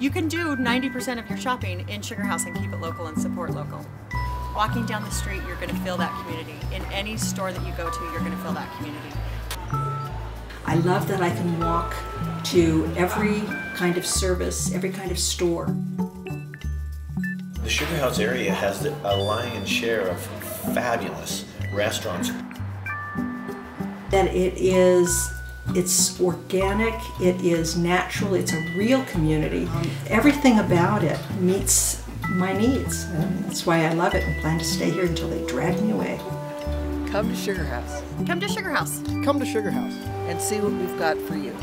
You can do 90% of your shopping in Sugar House and keep it local and support local. Walking down the street, you're going to feel that community. In any store that you go to, you're going to feel that community. I love that I can walk to every kind of service, every kind of store. The Sugar House area has a lion's share of fabulous restaurants. That it is it's organic, it is natural, it's a real community. Um, everything about it meets my needs. And that's why I love it and plan to stay here until they drag me away. Come to Sugar House. Come to Sugar House. Come to Sugar House. And see what we've got for you.